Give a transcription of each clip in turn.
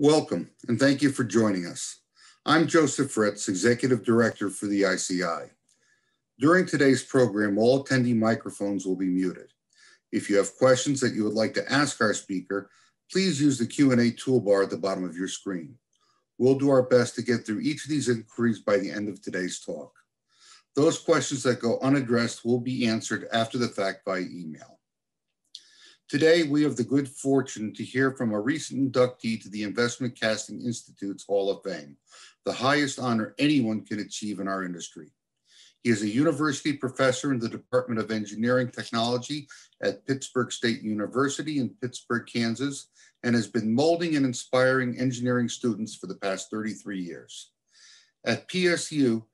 Welcome, and thank you for joining us. I'm Joseph Fritz, Executive Director for the ICI. During today's program, all attendee microphones will be muted. If you have questions that you would like to ask our speaker, please use the Q&A toolbar at the bottom of your screen. We'll do our best to get through each of these inquiries by the end of today's talk. Those questions that go unaddressed will be answered after the fact by email. Today, we have the good fortune to hear from a recent inductee to the Investment Casting Institute's Hall of Fame, the highest honor anyone can achieve in our industry. He is a university professor in the Department of Engineering Technology at Pittsburg State University in Pittsburg, Kansas, and has been molding and inspiring engineering students for the past 33 years. At PSU,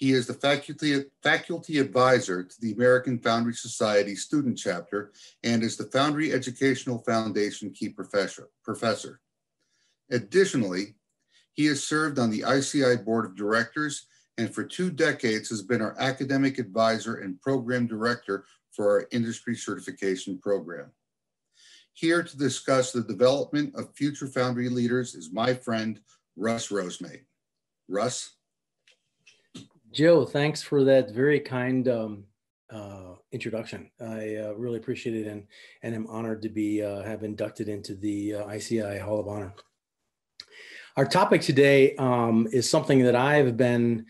he is the faculty, faculty advisor to the American Foundry Society student chapter and is the Foundry Educational Foundation key professor. professor. Additionally, he has served on the ICI Board of Directors and for two decades has been our academic advisor and program director for our industry certification program. Here to discuss the development of future Foundry leaders is my friend, Russ Rosmait. Russ? Joe, thanks for that very kind um, uh, introduction. I uh, really appreciate it and, and am honored to be uh, have inducted into the uh, ICI Hall of Honor. Our topic today um, is something that I've been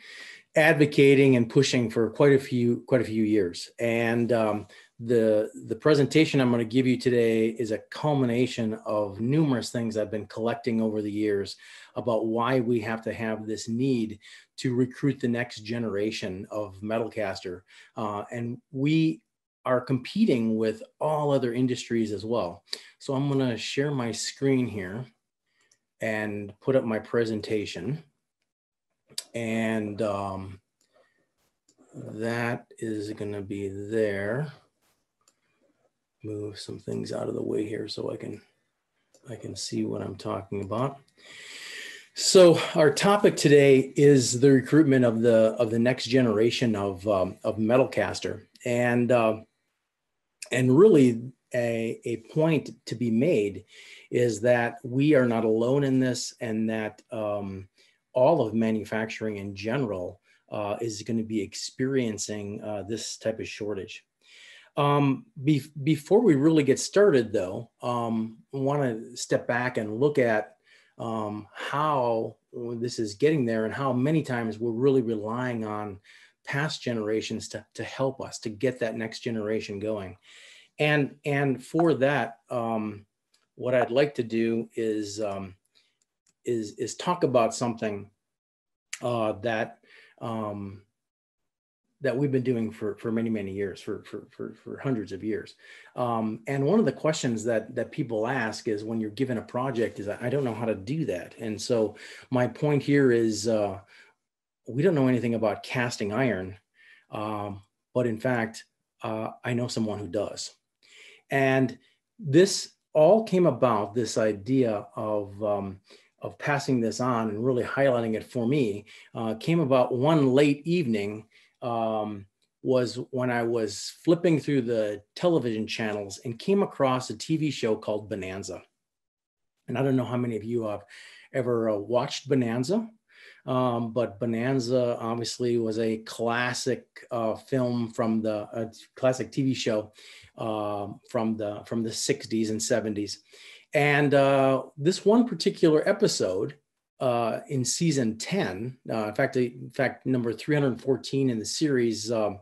advocating and pushing for quite a few quite a few years, and um, the the presentation I'm going to give you today is a culmination of numerous things I've been collecting over the years about why we have to have this need to recruit the next generation of metalcaster, uh, and we are competing with all other industries as well. So I'm going to share my screen here and put up my presentation, and um, that is going to be there move some things out of the way here so I can I can see what I'm talking about. So our topic today is the recruitment of the of the next generation of um, of metalcaster, and uh, and really a a point to be made is that we are not alone in this, and that um, all of manufacturing in general uh, is going to be experiencing uh, this type of shortage. Um, be, before we really get started, though, um, I want to step back and look at um, how this is getting there and how many times we're really relying on past generations to, to help us to get that next generation going. And, and for that, um, what I'd like to do is, um, is, is talk about something uh, that um, that we've been doing for, for many, many years, for, for, for, for hundreds of years. Um, and one of the questions that, that people ask is when you're given a project is I don't know how to do that. And so my point here is uh, we don't know anything about casting iron, um, but in fact, uh, I know someone who does. And this all came about, this idea of, um, of passing this on and really highlighting it for me, uh, came about one late evening um, was when I was flipping through the television channels and came across a TV show called Bonanza. And I don't know how many of you have ever uh, watched Bonanza, um, but Bonanza obviously was a classic uh, film from the uh, classic TV show uh, from the from the 60s and 70s. And uh, this one particular episode uh, in season 10. Uh, in fact, in fact, number 314 in the series um,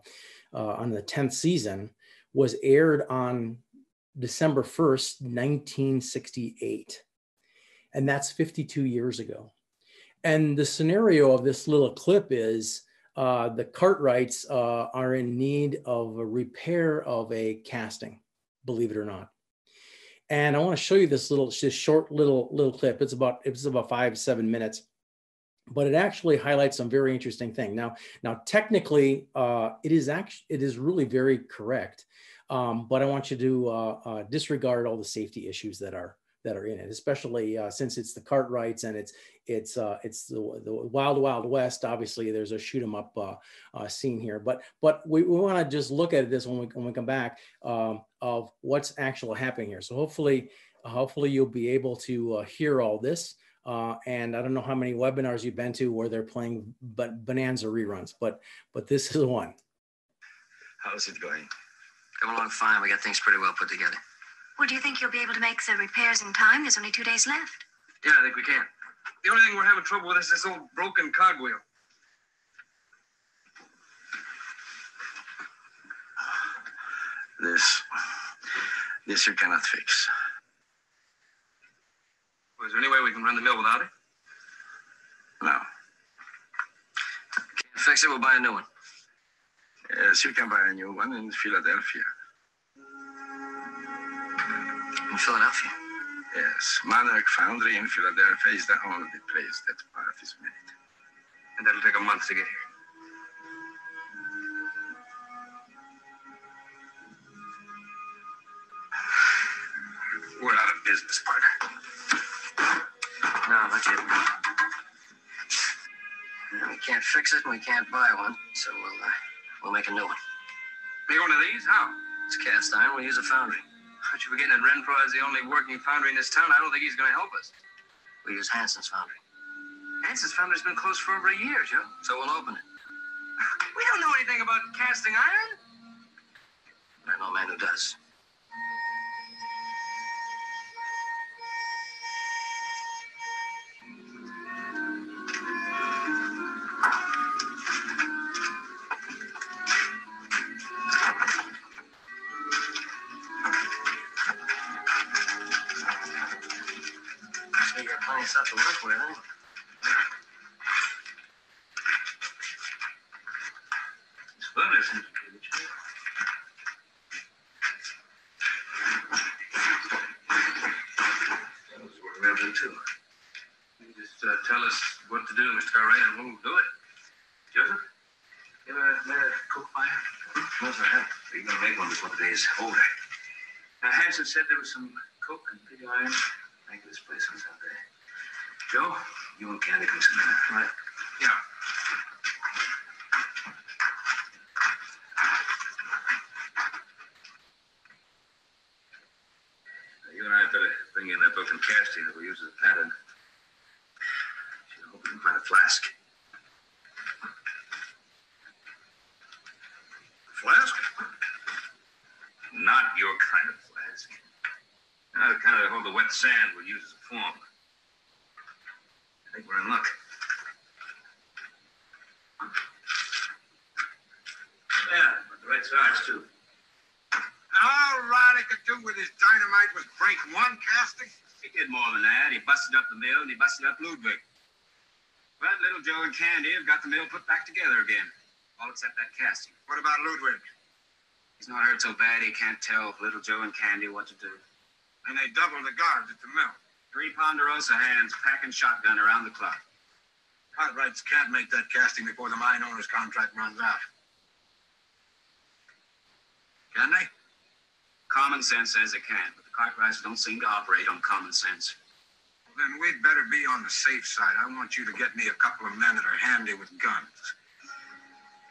uh, on the 10th season was aired on December 1st, 1968. And that's 52 years ago. And the scenario of this little clip is uh, the Cartwrights uh, are in need of a repair of a casting, believe it or not and I want to show you this little, this short little little clip. It's about it's about five seven minutes, but it actually highlights some very interesting thing. Now now technically, uh, it is actually it is really very correct, um, but I want you to uh, uh, disregard all the safety issues that are that are in it, especially uh, since it's the Cartwrights and it's it's uh, it's the, the wild wild west. Obviously, there's a shoot 'em up uh, uh, scene here, but but we, we want to just look at this when we when we come back um, of what's actually happening here. So hopefully hopefully you'll be able to uh, hear all this. Uh, and I don't know how many webinars you've been to where they're playing but Bonanza reruns, but but this is one. How's it going? Coming along fine. We got things pretty well put together. Well, do you think you'll be able to make the repairs in time? There's only two days left. Yeah, I think we can. The only thing we're having trouble with is this old broken cogwheel. This, this you cannot fix. Well, is there any way we can run the mill without it? No. Can't fix it. We'll buy a new one. Yes, you can buy a new one in Philadelphia. Philadelphia. Yes, Monarch Foundry in Philadelphia is the only place that part is made. And that'll take a month to get here. We're out of business, partner. No, not yet. No, we can't fix it and we can't buy one, so we'll uh, we'll make a new one. Make one of these? How? It's cast iron. We'll use a foundry. But you're forgetting that Renfro is the only working foundry in this town. I don't think he's going to help us. We use Hanson's foundry. Hanson's foundry's been closed for over a year, Joe. So we'll open it. We don't know anything about casting iron. I know a man who does. Said there was some coke and pig iron. Make this place on Sunday. Joe, you and Candy come sit down. Right. Yeah. You and I better bring in that broken casting that we use as a pattern. I hope we can find a flask. Flask? Not your kind of flask. Not the kind that hold the wet sand we'll use as a form. I think we're in luck. Yeah, but the red size, too. And all Riley could do with his dynamite was break one casting? He did more than that. He busted up the mill and he busted up Ludwig. But little Joe and Candy have got the mill put back together again. All except that casting. What about Ludwig? He's not hurt so bad he can't tell little Joe and Candy what to do. And they double the guards at the mill. Three Ponderosa hands packing shotgun around the clock. Cartwrights can't make that casting before the mine owner's contract runs out. Can they? Common sense says it can, but the Cartwrights don't seem to operate on common sense. Well, then we'd better be on the safe side. I want you to get me a couple of men that are handy with guns.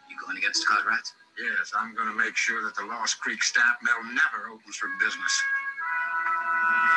You going against the Cartwrights? Yes, I'm going to make sure that the Lost Creek stamp mill never opens for business.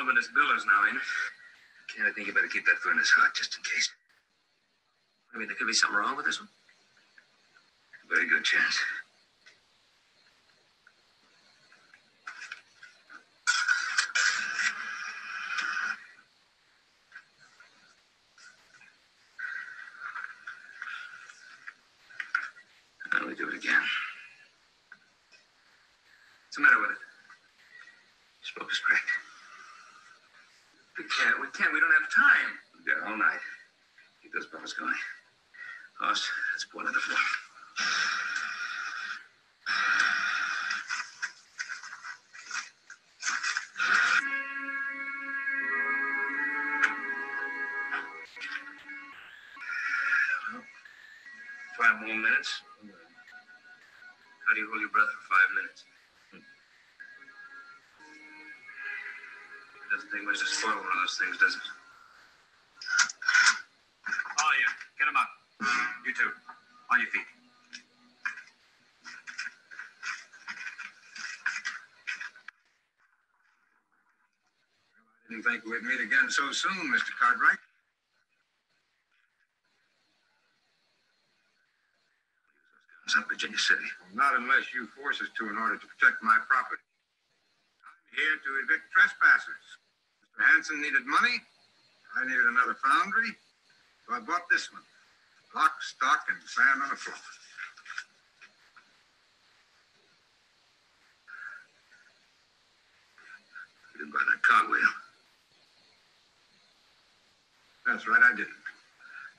pumping this billers now, ain't it? Ken, I think you better keep that furnace hot just in case. I mean, there could be something wrong with this one. Very good chance. Now we do it again. What's the matter with it? Spoke is cracked. We can't, we can't, we don't have time. Got all night. Keep those bumpers going. Hoss, let's pull another floor. We'd meet again so soon, Mr. Cartwright. Up Virginia City. Not unless you force us to in order to protect my property. I'm here to evict trespassers. Mr. Hanson needed money. I needed another foundry. So I bought this one. Lock, stock, and sand on the floor. You didn't buy that cogwheel. That's right, I didn't.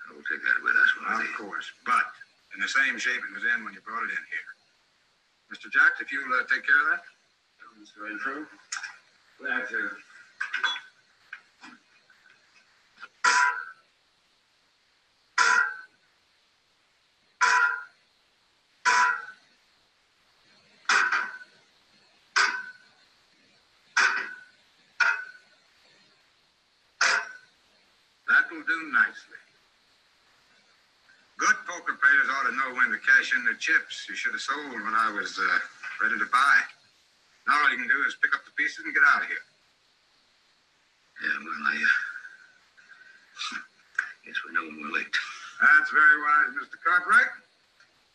I will take that with us Of course, but in the same shape it was in when you brought it in here. Mr. Jacks, if you'll uh, take care of that. Mr. Renfrew? Glad to. That Good poker players ought to know when to cash in their chips. You should have sold when I was uh, ready to buy. Now all you can do is pick up the pieces and get out of here. Yeah, well, I, uh, guess we know when we're late. That's very wise, Mr. Cartwright.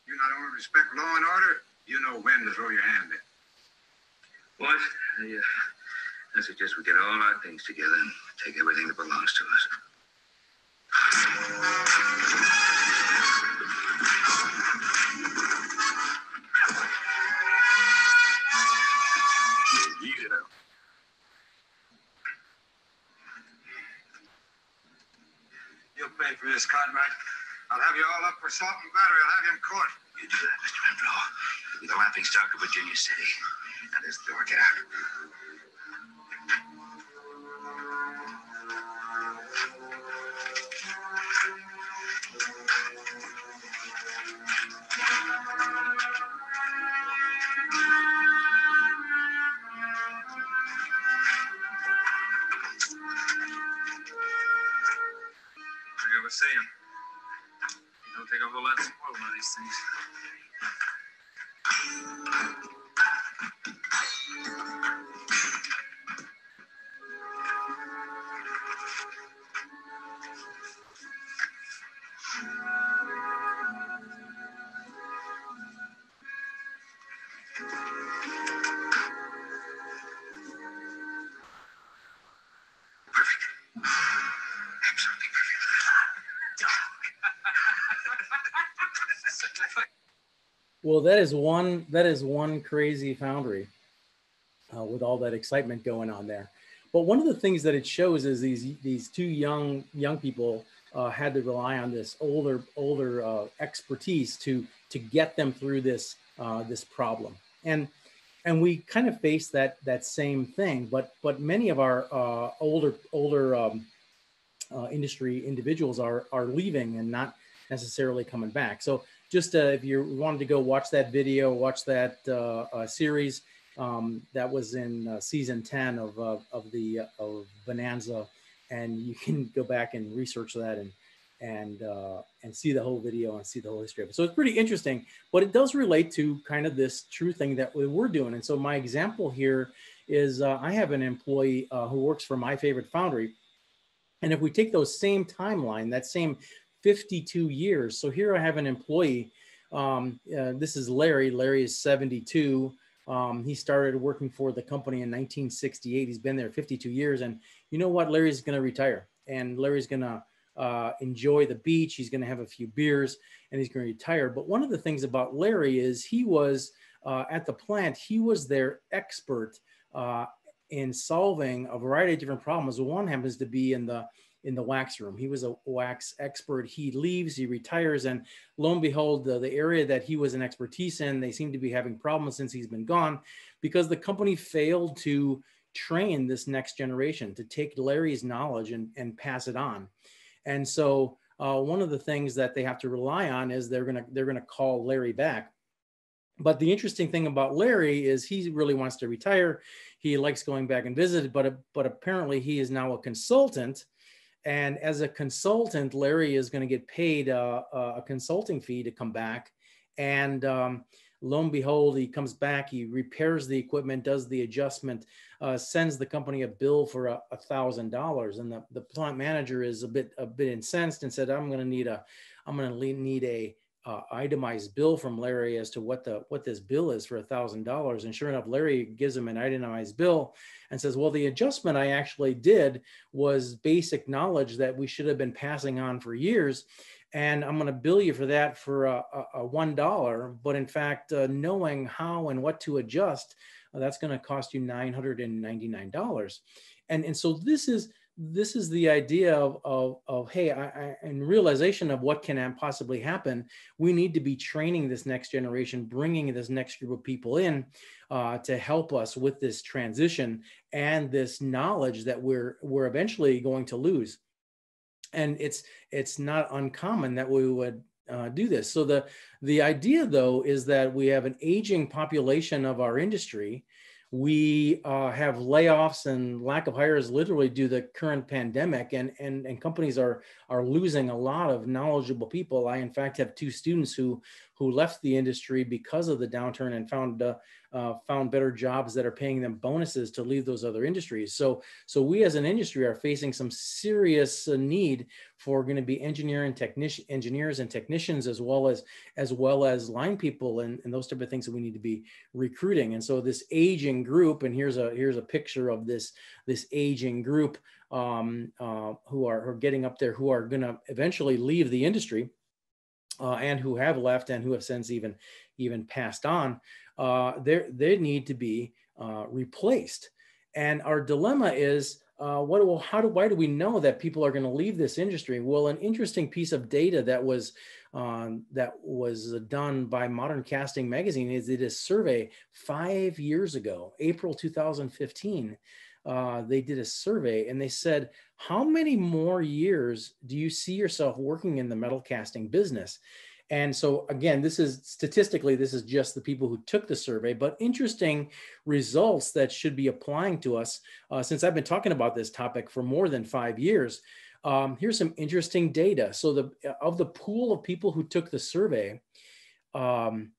You not only respect law and order, you know when to throw your hand in. What? I, uh, I suggest we get all our things together and take everything that belongs to us. This, Cartwright. I'll have you all up for assault and battery. I'll have you in court. You do that, Mr. Renfrew. You'll the laughing stock of Virginia City. Now, this door, get out. Well, that is one that is one crazy foundry uh, with all that excitement going on there. But one of the things that it shows is these these two young young people uh, had to rely on this older older uh, expertise to to get them through this uh, this problem. And and we kind of face that that same thing. But but many of our uh, older older um, uh, industry individuals are are leaving and not necessarily coming back. So just uh, if you wanted to go watch that video, watch that uh, uh, series um, that was in uh, season 10 of, of the uh, of Bonanza, and you can go back and research that and and uh, and see the whole video and see the whole history of it. So it's pretty interesting, but it does relate to kind of this true thing that we- we're doing. And so my example here is I have an employee who works for my favorite foundry, and if we take those same timeline, that same 52 years. So here I have an employee Um, uh, this is Larry. Larry is 72. Um, he started working for the company in 1968. He's been there 52 years. And you know what? Larry's going to retire and Larry's going to uh, enjoy the beach. He's going to have a few beers and he's going to retire. But one of the things about Larry is he was uh, at the plant, he was their expert uh, in solving a variety of different problems. One happens to be in the in the wax room. He was a wax expert. He leaves, he retires, and lo and behold, the, the area that he was an expertise in, they seem to be having problems since he's been gone because the company failed to train this next generation to take Larry's knowledge and, and pass it on. And so uh, one of the things that they have to rely on is they're gonna they're gonna call Larry back. But the interesting thing about Larry is he really wants to retire. He likes going back and visit, but but apparently he is now a consultant and as a consultant, Larry is going to get paid a, a, consulting fee to come back. And um, lo and behold, he comes back, he repairs the equipment, does the adjustment, uh, sends the company a bill for a, a thousand dollars. And the, the plant manager is a bit a bit incensed and said, "I'm going to need a, I'm going to need a uh, itemized bill from Larry as to what the what this bill is for a thousand dollars. And sure enough, Larry gives him an itemized bill and says, "Well, the adjustment I actually did was basic knowledge that we should have been passing on for years." And I'm going to bill you for that for a, a, a one dollar. But in fact, uh, knowing how and what to adjust, uh, that's going to cost you nine hundred and ninety nine dollars. And and so this is this is the idea of, of, of hey, I, I, in realization of what can possibly happen, we need to be training this next generation, bringing this next group of people in uh, to help us with this transition and this knowledge that we're we're eventually going to lose. And it's it's not uncommon that we would uh, do this. So the the idea though is that we have an aging population of our industry we uh, have layoffs and lack of hires literally due to the current pandemic and, and, and companies are, are losing a lot of knowledgeable people. I, in fact, have two students who, who left the industry because of the downturn and found uh, uh, found better jobs that are paying them bonuses to leave those other industries. So so we as an industry are facing some serious uh, need for going to be engineering technician engineers and technicians as well as as well as line people and, and those type of things that we need to be recruiting. And so this aging group, and here's a here's a picture of this this aging group um, uh, who are, who are getting up there, who are going to eventually leave the industry uh, and who have left and who have since even even passed on, uh, they need to be uh, replaced. And our dilemma is, uh, what well, how do why do we know that people are going to leave this industry? Well, an interesting piece of data that was um, that was done by Modern Casting Magazine is it is a survey five years ago, April 2015 uh, they did a survey and they said, How many more years do you see yourself working in the metal casting business? And so, again, this is statistically, this is just the people who took the survey, but interesting results that should be applying to us uh, since I've been talking about this topic for more than five years. Um, here's some interesting data. So, the of the pool of people who took the survey, um,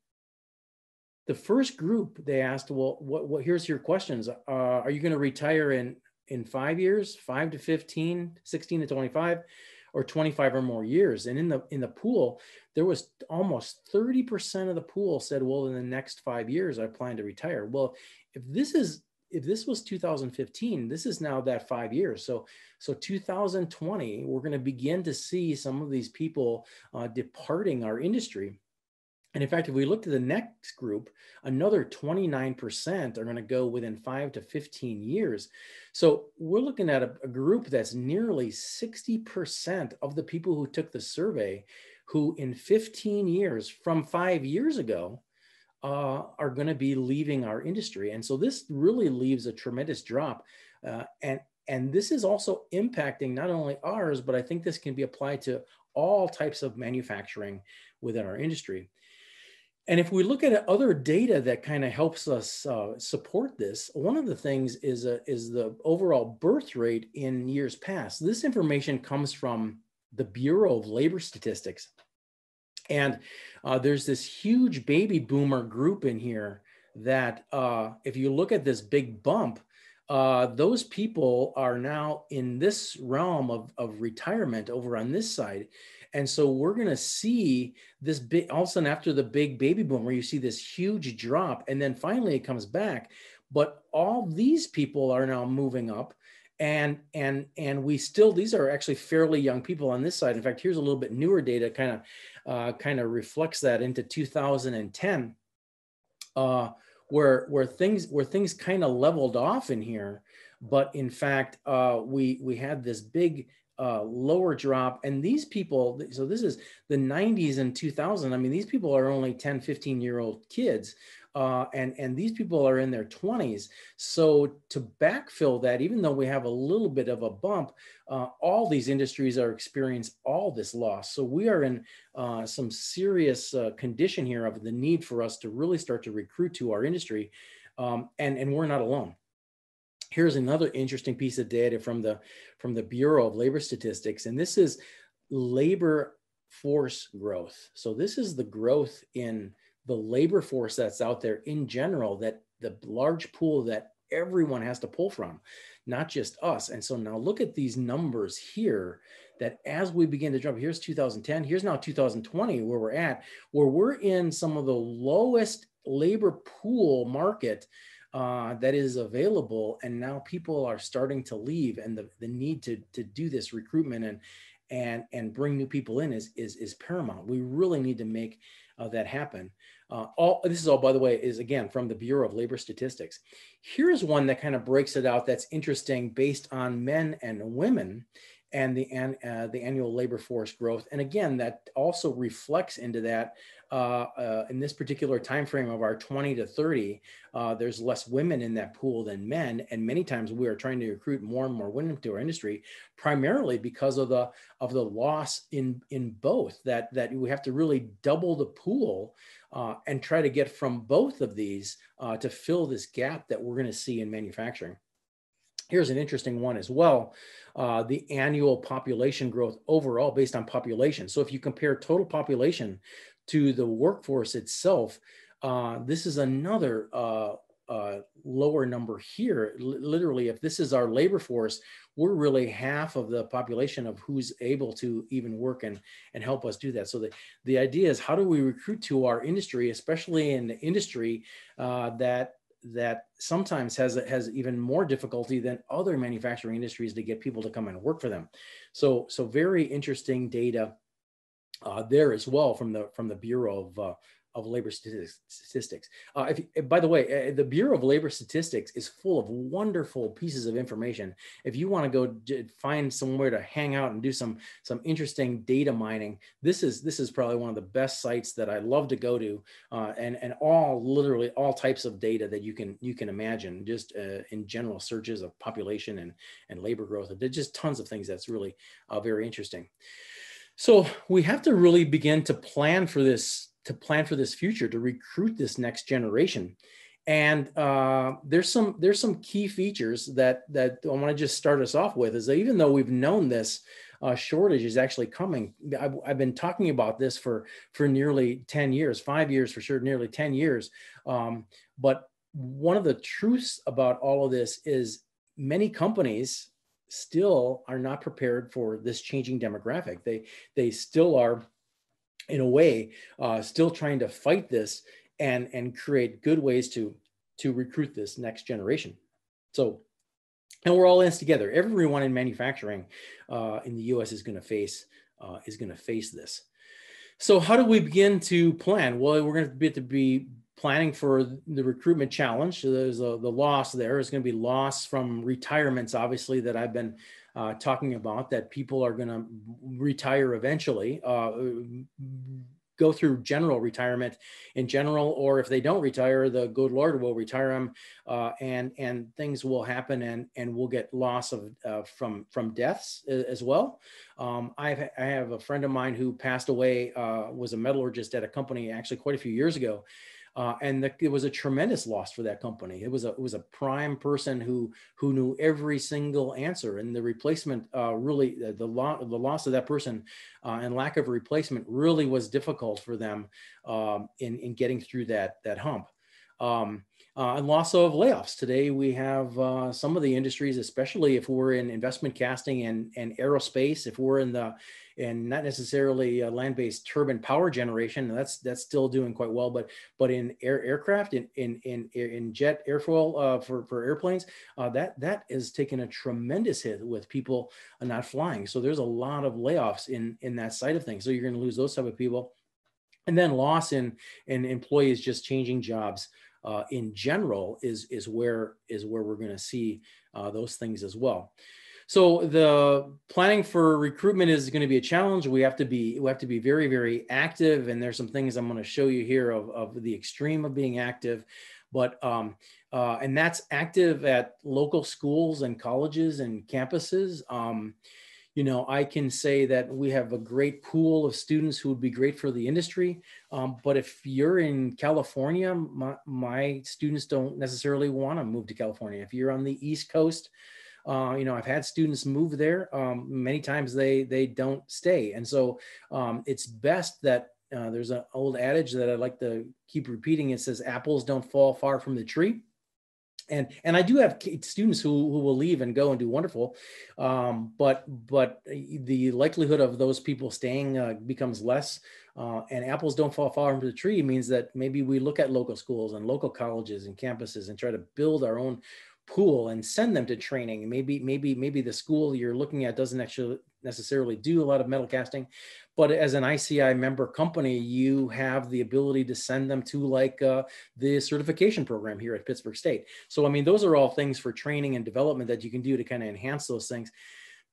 the first group they asked, well, what, what here's your questions. Uh, are you going to retire in, in five years, five to 15, 16 to 25, or 25 or more years? And in the, in the pool, there was almost 30% of the pool said, well, in the next five years, I plan to retire. Well, if this is, if this was 2015, this is now that five years. So, so 2020, we're going to begin to see some of these people uh, departing our industry and in fact, if we look to the next group, another 29% are going to go within five to 15 years. So we're looking at a, a, group that's nearly 60% of the people who took the survey who in 15 years from five years ago uh, are going to be leaving our industry. And so this really leaves a tremendous drop. Uh, and, and this is also impacting not only ours, but I think this can be applied to all types of manufacturing within our industry. And if we look at other data that kind of helps us uh, support this, one of the things is, uh, is the overall birth rate in years past. This information comes from the Bureau of Labor Statistics. And uh, there's this huge baby boomer group in here that uh, if you look at this big bump, uh, those people are now in this realm of, of retirement over on this side. And so we're going to see this big, all of a sudden after the big baby boom, where you see this huge drop, and then finally it comes back. But all these people are now moving up and and and we still these are actually fairly young people on this side in fact here's a little bit newer data kind of uh, kind of reflects that into 2010 uh, where where things where things kind of leveled off in here but in fact uh, we we had this big uh, lower drop and these people so this is the 90s and 2000 i mean these people are only 10 15 year old kids uh, and and these people are in their 20s. So to backfill that, even though we have a little bit of a bump, uh, all these industries are experiencing all this loss. So we are in uh, some serious uh, condition here of the need for us to really start to recruit to our industry, um, and and we're not alone. Here's another interesting piece of data from the from the Bureau of Labor Statistics, and this is labor force growth. So this is the growth in the labor force that's out there in general, that the large pool that everyone has to pull from, not just us. And so now look at these numbers here that as we begin to jump, here's 2010, here's now 2020, where we're at, where we're in some of the lowest labor pool market uh, that is available. And now people are starting to leave and the, the need to, to do this recruitment and, and, and bring new people in is, is, is paramount. We really need to make uh, that happen. Uh, all this is all, by the way, is again from the Bureau of Labor Statistics. Here's one that kind of breaks it out. That's interesting, based on men and women, and the uh, the annual labor force growth. And again, that also reflects into that. Uh, uh, in this particular time frame of our 20 to 30, uh, there's less women in that pool than men, and many times we are trying to recruit more and more women to our industry, primarily because of the of the loss in in both. That that we have to really double the pool uh, and try to get from both of these uh, to fill this gap that we're going to see in manufacturing. Here's an interesting one as well. Uh, the annual population growth overall based on population. So if you compare total population to the workforce itself, uh, this is another uh, uh, lower number here. L literally, if this is our labor force, we're really half of the population of who's able to even work and, and help us do that. So the, the idea is how do we recruit to our industry, especially in the industry uh, that that sometimes has has even more difficulty than other manufacturing industries to get people to come and work for them. So so very interesting data uh, there as well from the from the Bureau of uh, of Labor Statistics. Uh, if, if, by the way, uh, the Bureau of Labor Statistics is full of wonderful pieces of information. If you want to go find somewhere to hang out and do some some interesting data mining, this is this is probably one of the best sites that I love to go to, uh, and and all literally all types of data that you can you can imagine, just uh, in general searches of population and and labor growth. There's just tons of things that's really uh, very interesting. So we have to really begin to plan for this to plan for this future, to recruit this next generation. And uh, there's some there's some key features that that I want to just start us off with is that even though we've known this uh, shortage is actually coming, I've, I've, been talking about this for for nearly 10 years, five years for sure, nearly 10 years. Um, but one of the truths about all of this is many companies still are not prepared for this changing demographic. They they still are in a way, uh, still trying to fight this and and create good ways to to recruit this next generation. So, and we're all in this together. Everyone in manufacturing uh, in the U.S. is going to face uh, is going to face this. So, how do we begin to plan? Well, we're going to be to be planning for the recruitment challenge. So there's a, the loss there is going to be loss from retirements, obviously, that I've been uh, talking about that people are going to retire eventually, uh, go through general retirement in general, or if they don't retire, the good Lord will retire them, uh, and and things will happen, and and we'll get loss of uh, from from deaths as well. Um, I've I have a friend of mine who passed away, uh, was a metallurgist at a company actually quite a few years ago uh, and the, it was a tremendous loss for that company. It was a it was a prime person who who knew every single answer, and the replacement uh, really the the, lo- the loss of that person uh, and lack of replacement really was difficult for them um, in in getting through that that hump. Um, uh, and loss of layoffs. Today, we have uh, some of the industries, especially if we're in investment casting and, and aerospace, if we're in the and not necessarily land-based turbine power generation. That's that's still doing quite well, but but in air aircraft, in in in, in jet airfoil uh, for for airplanes, uh, that that is taking a tremendous hit with people not flying. So there's a lot of layoffs in in that side of things. So you're going to lose those type of people, and then loss in in employees just changing jobs uh, in general is is where is where we're going to see uh, those things as well. So the planning for recruitment is going to be a challenge. We have to be we have to be very very active, and there's some things I'm going to show you here of, of the extreme of being active, but um, uh, and that's active at local schools and colleges and campuses. Um, you know, I can say that we have a great pool of students who would be great for the industry. Um, but if you're in California, my, my students don't necessarily want to move to California. If you're on the East Coast, uh, you know, I've had students move there. Um, many times they they don't stay, and so um, it's best that uh, there's an old adage that I like to keep repeating. It says, "Apples don't fall far from the tree." And and I do have students who, who will leave and go and do wonderful, um, but but the likelihood of those people staying uh, becomes less. Uh, and apples don't fall far from the tree means that maybe we look at local schools and local colleges and campuses and try to build our own pool and send them to training. Maybe maybe maybe the school you're looking at doesn't actually necessarily do a lot of metal casting, but as an ICI member company, you have the ability to send them to like uh, the certification program here at Pittsburg State. So, I mean, those are all things for training and development that you can do to kind of enhance those things.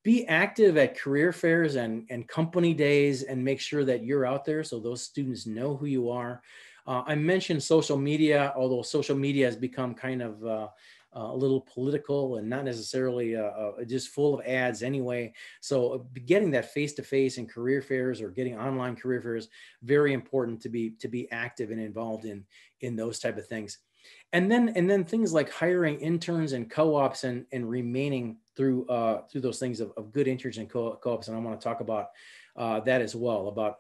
Be active at career fairs and, and company days and make sure that you're out there so those students know who you are. Uh, I mentioned social media, although social media has become kind of uh, uh, a little political and not necessarily uh, uh, just full of ads anyway. So getting that face to face in career fairs or getting online career fairs very important to be to be active and involved in in those type of things. And then and then things like hiring interns and co-ops and and remaining through uh, through those things of, of good interns and co- co-ops. And I want to talk about uh, that as well about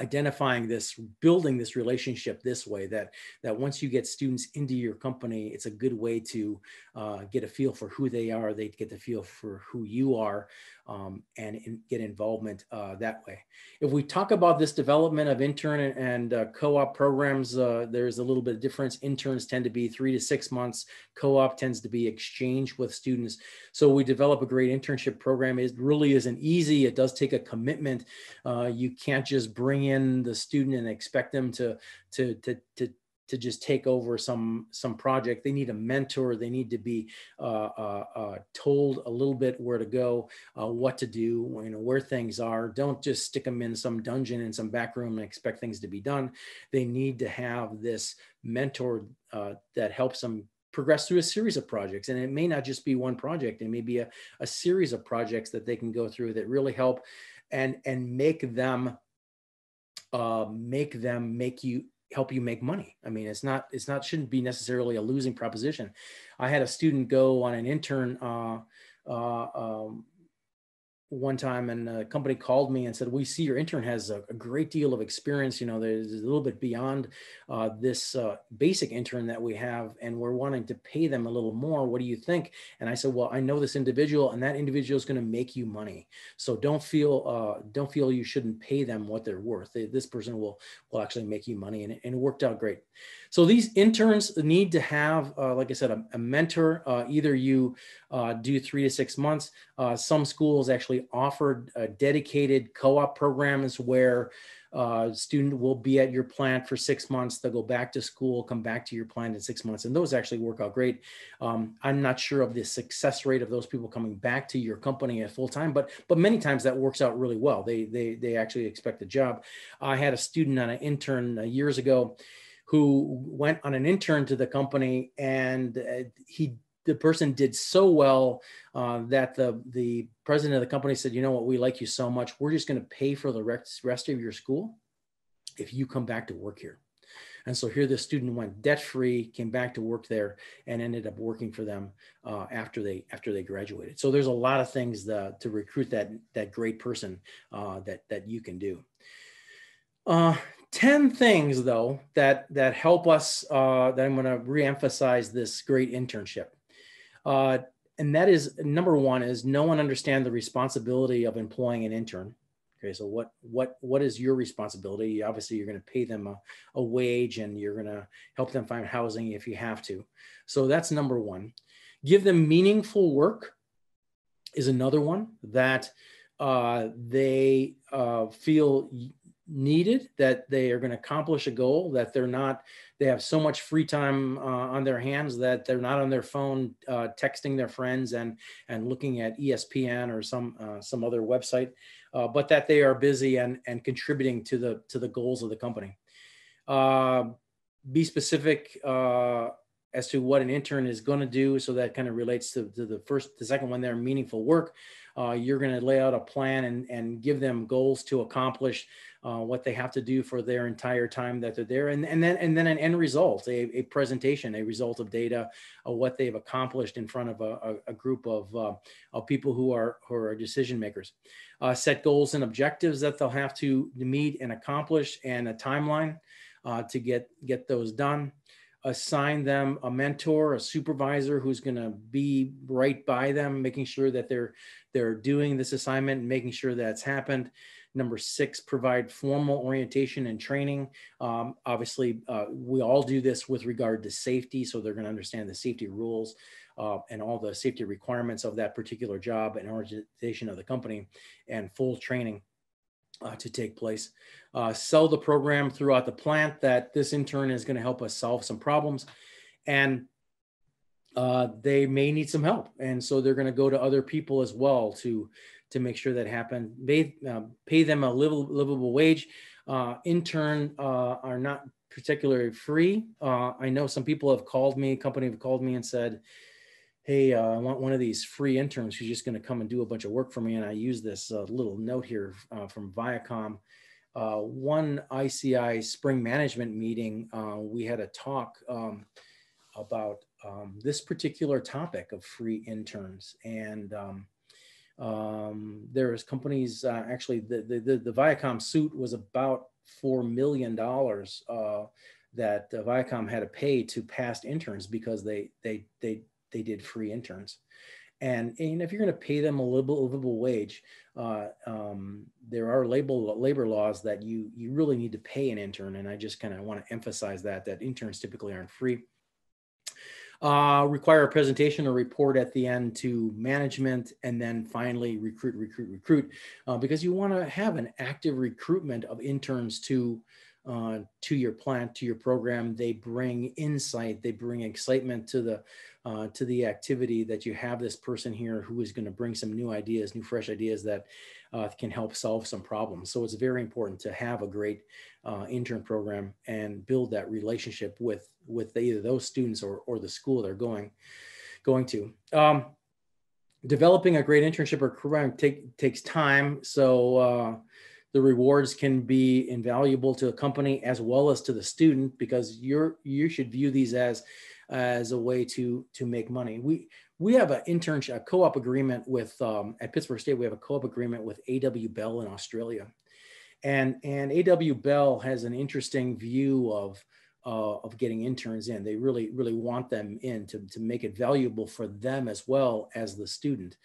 identifying this building this relationship this way that that once you get students into your company it's a good way to uh, get a feel for who they are they get the feel for who you are um, and in, get involvement uh, that way. If we talk about this development of intern and, and uh, co-op programs, uh, there's a little bit of difference. Interns tend to be three to six months. Co-op tends to be exchange with students. So we develop a great internship program. It really isn't easy. It does take a commitment. Uh, you can't just bring in the student and expect them to to to to to just take over some some project. They need a mentor. They need to be uh, uh, uh, told a little bit where to go, uh, what to do, you know, where things are. Don't just stick them in some dungeon in some back room and expect things to be done. They need to have this mentor uh, that helps them progress through a series of projects. And it may not just be one project. It may be a, a series of projects that they can go through that really help and and make them uh, make them make you help you make money. I mean, it's not it's not shouldn't be necessarily a losing proposition. I had a student go on an intern uh, uh, um, one time and a company called me and said we see your intern has a, a great deal of experience you know there's a little bit beyond uh, this uh, basic intern that we have and we're wanting to pay them a little more. What do you think? And i said well i know this individual and that individual is going to make you money. So don't feel uh, don't feel you shouldn't pay them what they're worth. They, this person will will actually make you money and, and it worked out great so these interns need to have, uh, like I said, a, a mentor. Uh, either you uh, do three to six months. Uh, some schools actually offer dedicated co-op programs where uh, student will be at your plant for six months. They'll go back to school, come back to your plant in six months, and those actually work out great. Um, I'm not sure of the success rate of those people coming back to your company at full time, but but many times that works out really well. They they they actually expect a job. I had a student on an intern uh, years ago who went on an intern to the company and uh, he the person did so well uh, that the the president of the company said, you know what, we like you so much, we're just going to pay for the rest, rest of your school if you come back to work here. And so here the student went debt free, came back to work there, and ended up working for them uh, after they after they graduated. So there's a lot of things that, to recruit that that great person uh, that that you can do. Uh, 10 things though that that help us uh, that i'm going to reemphasize this great internship. Uh, and that is number one is no one understand the responsibility of employing an intern. Okay so what what what is your responsibility? Obviously you're going to pay them a, a wage and you're going to help them find housing if you have to. So that's number one. Give them meaningful work is another one that uh, they uh, feel needed that they are going to accomplish a goal that they're not they have so much free time uh, on their hands that they're not on their phone uh, texting their friends and and looking at espn or some uh, some other website uh, but that they are busy and and contributing to the to the goals of the company. Uh, be specific uh, as to what an intern is going to do so that kind of relates to, to the first the second one there meaningful work. Uh, you're going to lay out a plan and, and give them goals to accomplish uh, what they have to do for their entire time that they're there. And, and then and then an end result, a, a presentation, a result of data of what they've accomplished in front of a, a, group of, uh, of people who are, who are decision makers. Uh, set goals and objectives that they'll have to meet and accomplish and a timeline uh, to get, get those done assign them a mentor, a supervisor who's going to be right by them, making sure that they're they're doing this assignment and making sure that's happened. Number six, provide formal orientation and training. Um, obviously, uh, we all do this with regard to safety, so they're going to understand the safety rules uh, and all the safety requirements of that particular job and organization of the company, and full training uh, to take place. Uh, sell the program throughout the plant that this intern is going to help us solve some problems. And uh, they may need some help. And so they're going to go to other people as well to, to make sure that happen. Pay, uh, pay them a livable, livable wage. Uh, intern uh, are not particularly free. Uh, I know some people have called me, company have called me and said, hey, uh, I want one of these free interns who's just going to come and do a bunch of work for me. And I use this uh, little note here uh, from Viacom. Uh, one ICI spring management meeting, we had a talk um, about um, this particular topic of free interns. And um, um there's companies, uh, actually, the, the, the, Viacom suit was about $4 million that Viacom had to pay to past interns because they, they, they they did free interns. And, and if you're going to pay them a livable, livable wage, uh, um, there are labor labor laws that you you really need to pay an intern. And I just kind of want to emphasize that that interns typically aren't free. Uh, require a presentation or report at the end to management, and then finally recruit, recruit, recruit, uh, because you want to have an active recruitment of interns to uh, to your plant, to your program. They bring insight, they bring excitement to the uh, to the activity that you have this person here who is going to bring some new ideas, new fresh ideas that uh, can help solve some problems. So it's very important to have a great uh, intern program and build that relationship with with either those students or or the school they're going going to. Um, developing a great internship or program take, takes time. So uh, the rewards can be invaluable to a company as well as to the student because you're you should view these as as a way to to make money. We we have an internship a co-op agreement with um, at Pittsburg State. We have a co-op agreement with AW Bell in Australia, and and AW Bell has an interesting view of uh, of getting interns in. They really really want them in to to make it valuable for them as well as the student.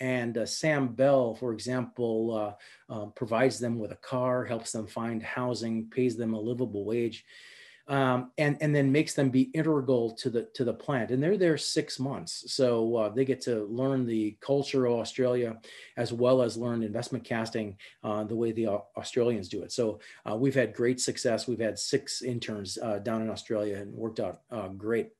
And uh, Sam Bell, for example, uh, uh, provides them with a car, helps them find housing, pays them a livable wage, um, and and then makes them be integral to the to the plant. And they're there six months, so uh, they get to learn the culture of Australia, as well as learn investment casting uh, the way the Australians do it. So uh, we've had great success. We've had six interns down in Australia and worked out great.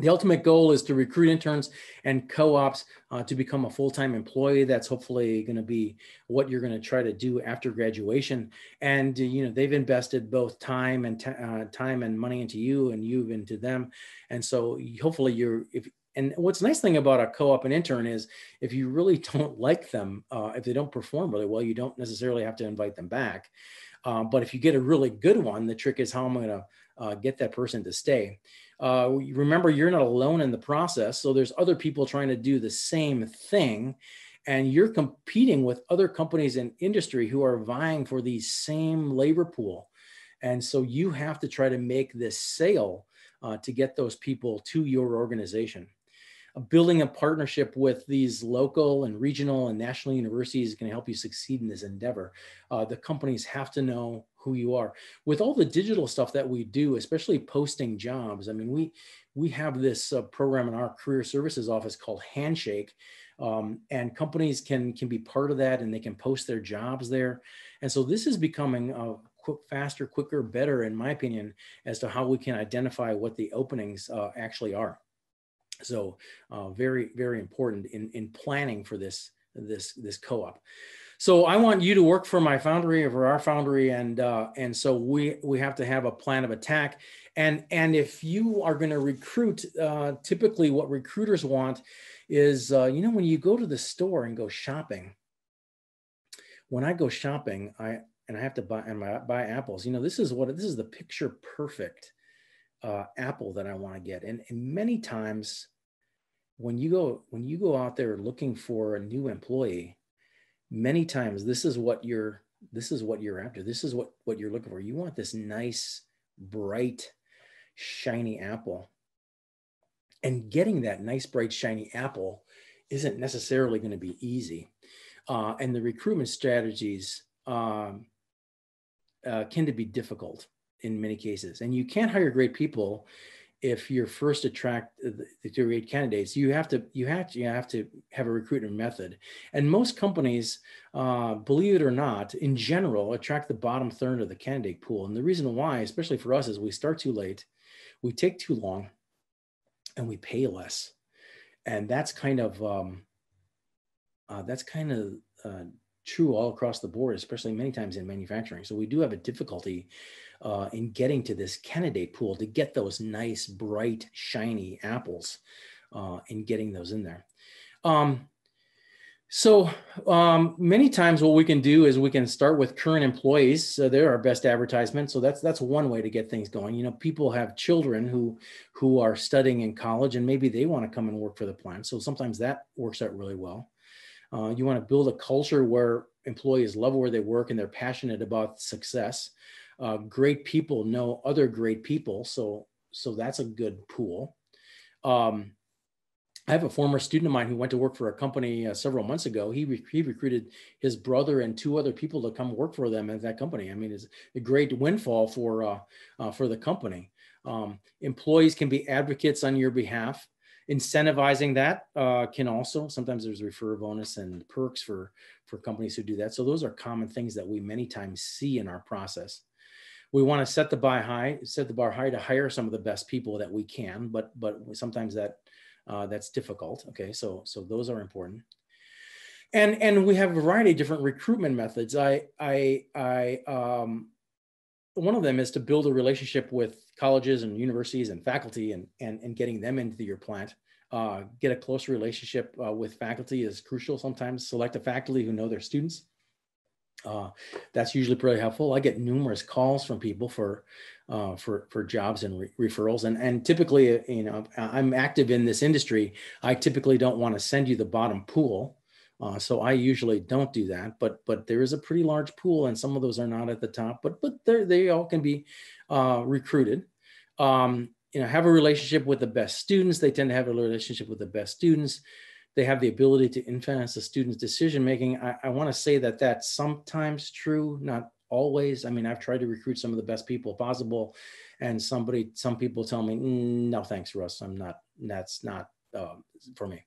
The ultimate goal is to recruit interns and co-ops uh, to become a full-time employee. That's hopefully going to be what you're going to try to do after graduation. And uh, you know they've invested both time and uh, time and money into you, and you into them. And so hopefully you're if and what's nice thing about a co-op and intern is if you really don't like them, uh, if they don't perform really well, you don't necessarily have to invite them back. Um, but if you get a really good one, the trick is how I'm going to uh, get that person to stay. Uh, remember, you're not alone in the process. So there's other people trying to do the same thing. And you're competing with other companies in industry who are vying for the same labor pool. And so you have to try to make this sale uh, to get those people to your organization. Uh, building a partnership with these local and regional and national universities is going to help you succeed in this endeavor. Uh, the companies have to know who you are. With all the digital stuff that we do, especially posting jobs, I mean, we we have this uh, program in our career services office called Handshake, um, and companies can can be part of that, and they can post their jobs there. And so this is becoming a quick, faster, quicker, better, in my opinion, as to how we can identify what the openings uh, actually are. So uh, very, very important in, in planning for this, this, this co-op. So I want you to work for my foundry or for our foundry, and uh, and so we we have to have a plan of attack. And and if you are going to recruit, uh, typically what recruiters want is uh, you know when you go to the store and go shopping. When I go shopping, I and I have to buy and I buy apples. You know, this is what this is the picture perfect uh, apple that I want to get. And, and many times, when you go when you go out there looking for a new employee, many times this is what you're this is what you're after. This is what what you're looking for. You want this nice, bright, shiny apple. And getting that nice, bright, shiny apple isn't necessarily going to be easy. Uh, and the recruitment strategies um, uh, can to be difficult in many cases. And you can't hire great people if you're first attract the, the great candidates. You have to you have to you have to have a recruitment method. And most companies, uh, believe it or not, in general, attract the bottom third of the candidate pool. And the reason why, especially for us, is we start too late, we take too long, and we pay less. And that's kind of um, uh, that's kind of uh, true all across the board, especially many times in manufacturing. So we do have a difficulty uh, in getting to this candidate pool to get those nice, bright, shiny apples uh, and getting those in there. Um, so um, many times what we can do is we can start with current employees. So they're our best advertisement. So that's that's one way to get things going. You know, people have children who who are studying in college and maybe they want to come and work for the plant. So sometimes that works out really well. Uh, you want to build a culture where employees love where they work and they're passionate about success. Uh, great people know other great people, so so that's a good pool. Um, I have a former student of mine who went to work for a company uh, several months ago. He, re- he recruited his brother and two other people to come work for them at that company. I mean, it's a great windfall for uh, uh, for the company. Um, employees can be advocates on your behalf incentivizing that uh, can also sometimes there's a referral bonus and perks for for companies who do that. So those are common things that we many times see in our process. We want to set the bar high set the bar high to hire some of the best people that we can but but sometimes that uh, that's difficult okay? So so those are important. And and we have a variety of different recruitment methods. I i i um one of them is to build a relationship with colleges and universities and faculty and, and, and getting them into your plant. Uh, get a close relationship uh, with faculty is crucial sometimes. Select a faculty who know their students. Uh, that's usually pretty helpful. I get numerous calls from people for uh, for for jobs and re- referrals, and and typically, you know, I'm active in this industry. I typically don't want to send you the bottom pool. Uh, so I usually don't do that, but but there is a pretty large pool, and some of those are not at the top, but but they they all can be uh, recruited. Um, you know, have a relationship with the best students. They tend to have a relationship with the best students. They have the ability to influence the students' decision making. I, I want to say that that's sometimes true, not always. I mean, I've tried to recruit some of the best people possible, and somebody, some people tell me, mm, "No, thanks, Russ. I'm not. That's not um, for me.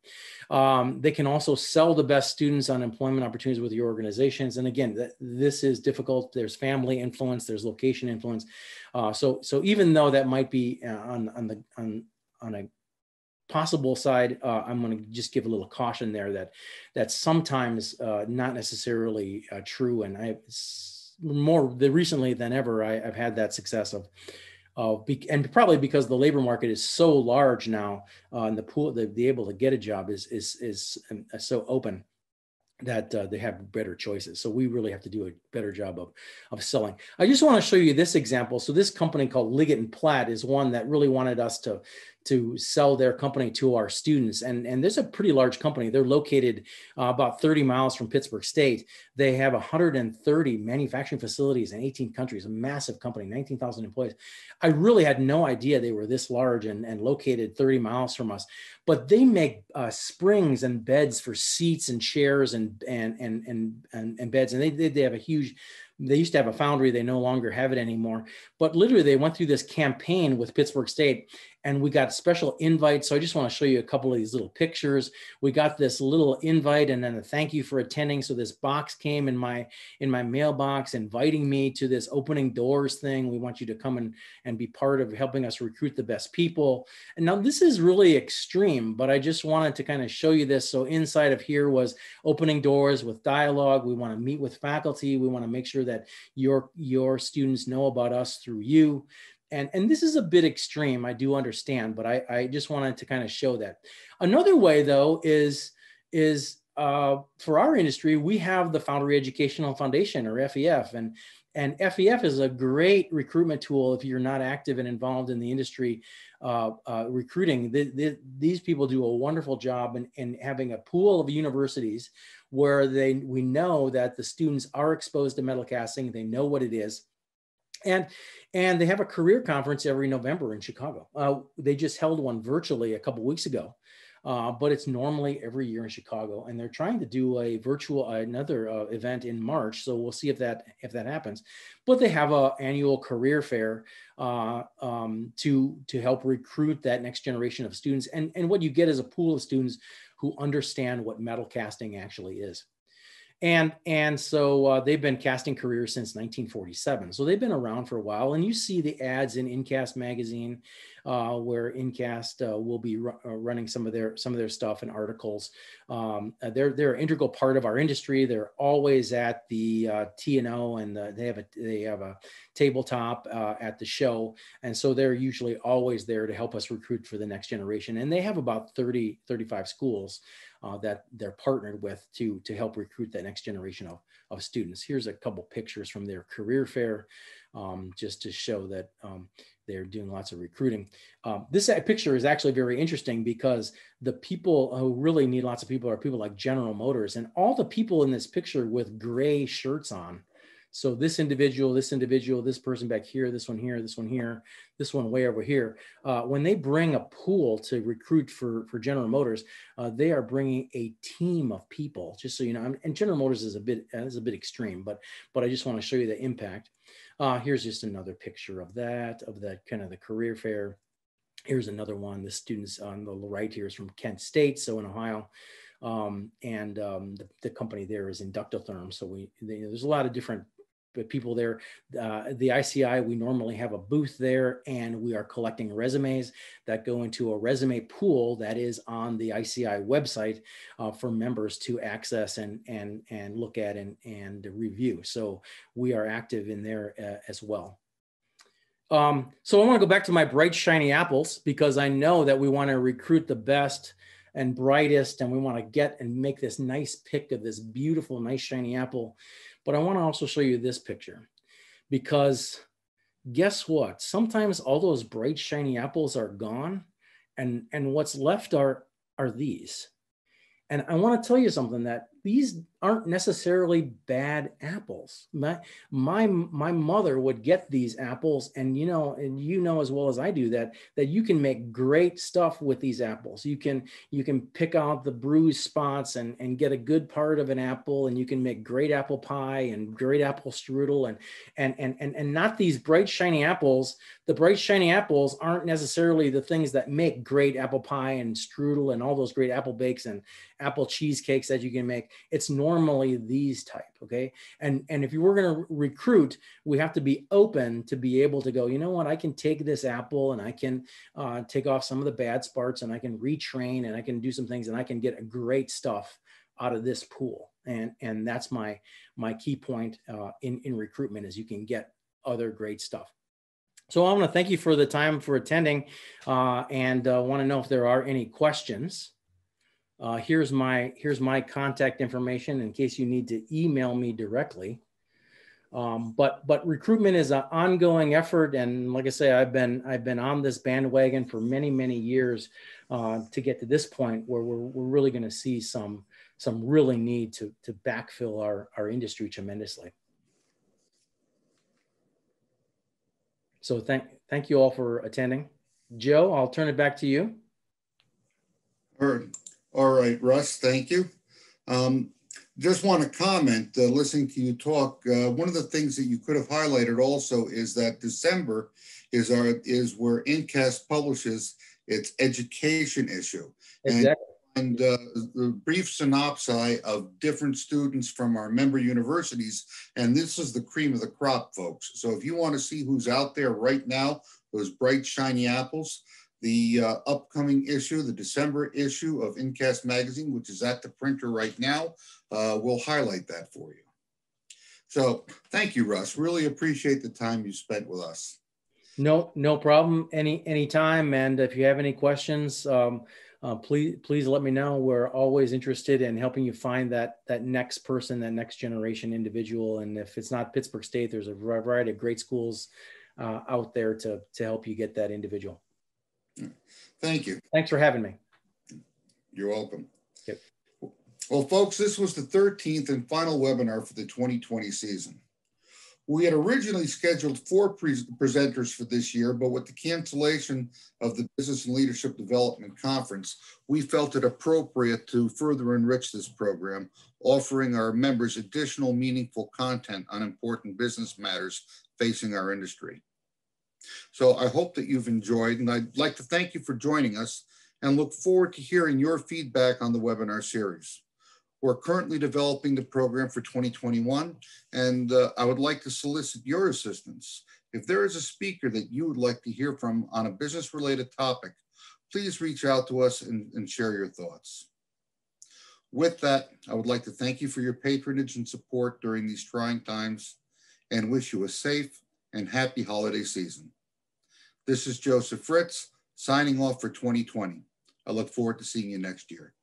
Um, they can also sell the best students on employment opportunities with your organizations. And again, th- this is difficult. There's family influence, there's location influence. Uh, so, so even though that might be uh, on, on the on on a possible side, uh, I'm going to just give a little caution there that that's sometimes uh, not necessarily uh, true. And I more the recently than ever, I, I've had that success of uh, and probably because the labor market is so large now, uh, and the pool, the, the able to get a job is is is um, uh, so open that uh, they have better choices. So we really have to do a better job of, of selling. I just want to show you this example. So this company called Leggett and Platt is one that really wanted us to, to sell their company to our students. And, and there's a pretty large company. They're located uh, about 30 miles from Pittsburg State. They have 130 manufacturing facilities in 18 countries, a massive company, 19,000 employees. I really had no idea they were this large and, and located 30 miles from us. But they make uh, springs and beds for seats and chairs and and and and and, and beds, and they, they they have a huge they used to have a foundry they no longer have it anymore but literally they went through this campaign with pittsburg state and we got special invites. So i just want to show you a couple of these little pictures. We got this little invite and then a thank you for attending. So this box came in my in my mailbox inviting me to this opening doors thing. We want you to come and and be part of helping us recruit the best people. And now this is really extreme but i just wanted to kind of show you this. So inside of here was opening doors with dialogue. We want to meet with faculty. We want to make sure that your your students know about us through you and and this is a bit extreme i do understand but i i just wanted to kind of show that another way though is is uh, for our industry we have the foundry educational foundation or fef and and fef is a great recruitment tool if you're not active and involved in the industry uh, uh, recruiting the, the, these people do a wonderful job in, in having a pool of universities where they we know that the students are exposed to metal casting, they know what it is. And and they have a career conference every November in Chicago. Uh, they just held one virtually a couple weeks ago, uh, but it's normally every year in Chicago, and they're trying to do a virtual another uh, event in March. So we'll see if that if that happens. But they have a annual career fair uh, um, to to help recruit that next generation of students, and and what you get is a pool of students who understand what metal casting actually is. And, and so uh, they've been casting careers since 1947. So they've been around for a while. And you see the ads in Incast magazine uh, where Incast uh, will be ru- uh, running some of their some of their stuff and articles. Um, uh, they're they're an integral part of our industry. They're always at the uh, TNO and the, they have a they have a tabletop at the show, and so they're usually always there to help us recruit for the next generation. And they have about 30 35 schools uh, that they're partnered with to, to help recruit that next generation of, of students. Here's a couple pictures from their career fair um, just to show that um, they're doing lots of recruiting. Um, this picture is actually very interesting because the people who really need lots of people are people like General Motors and all the people in this picture with gray shirts on so this individual, this individual, this person back here, this one here, this one here, this one way over here. Uh, when they bring a pool to recruit for for General Motors, uh, they are bringing a team of people. Just so you know, and General Motors is a bit is a bit extreme, but but I just want to show you the impact. Uh, here's just another picture of that of that kind of the career fair. Here's another one. The students on the right here is from Kent State, so in Ohio. Um, and um, the, the, company there is Inductotherm. So we, they, there's a lot of different people there. Uh, the ICI, we normally have a booth there and we are collecting resumes that go into a resume pool that is on the ICI website uh, for members to access and, and, and look at and, and review. So we are active in there uh, as well. Um, so I want to go back to my bright, shiny apples because I know that we want to recruit the best and brightest and we want to get and make this nice pick of this beautiful, nice, shiny apple but I want to also show you this picture because guess what? Sometimes all those bright, shiny apples are gone and, and what's left are, are these. And I want to tell you something that these aren't necessarily bad apples. My my my mother would get these apples, and you know, and you know as well as I do that that you can make great stuff with these apples. You can you can pick out the bruised spots and and get a good part of an apple, and you can make great apple pie and great apple strudel, and and and and, and not these bright shiny apples. The bright shiny apples aren't necessarily the things that make great apple pie and strudel and all those great apple bakes and apple cheesecakes that you can make it's normally these type okay? And and if you were going to recruit we have to be open to be able to go you know what? I can take this apple and i can uh, take off some of the bad parts and i can retrain and i can do some things and i can get great stuff out of this pool. And and that's my my key point uh, in in recruitment is you can get other great stuff. So I want to thank you for the time for attending uh, and uh, want to know if there are any questions. Uh, here's my here's my contact information in case you need to email me directly. Um, but but recruitment is an ongoing effort, and like I say, I've been I've been on this bandwagon for many many years uh, to get to this point where we're we're really going to see some some really need to to backfill our our industry tremendously. So thank thank you all for attending. Joe, I'll turn it back to you. Right, all right Russ, thank you. Um, just want to comment, uh, listening to you talk, uh, one of the things that you could have highlighted also is that December is our is where InCast publishes its education issue. Exactly. And, and uh, the brief synopsis of different students from our member universities, and this is the cream of the crop, folks. So if you want to see who's out there right now, those bright, shiny apples, the uh, upcoming issue, the December issue of InCast Magazine, which is at the printer right now, uh, will highlight that for you. So thank you, Russ. Really appreciate the time you spent with us. No, no problem. Any any time, And if you have any questions, um, uh, please please let me know. We're always interested in helping you find that that next person, that next generation individual. And if it's not Pittsburg State, there's a variety of great schools uh, out there to to help you get that individual. Thank you. Thanks for having me. You're welcome. Yep. Well, folks, this was the 13th and final webinar for the 2020 season. We had originally scheduled four pre presenters for this year, but with the cancellation of the Business and Leadership Development Conference, we felt it appropriate to further enrich this program, offering our members additional meaningful content on important business matters facing our industry. So I hope that you've enjoyed, and I'd like to thank you for joining us and look forward to hearing your feedback on the webinar series. We're currently developing the program for 2021, and uh, I would like to solicit your assistance. If there is a speaker that you would like to hear from on a business related topic, please reach out to us and, and share your thoughts. With that, I would like to thank you for your patronage and support during these trying times and wish you a safe and happy holiday season. This is Joseph Fritz signing off for 2020. I look forward to seeing you next year.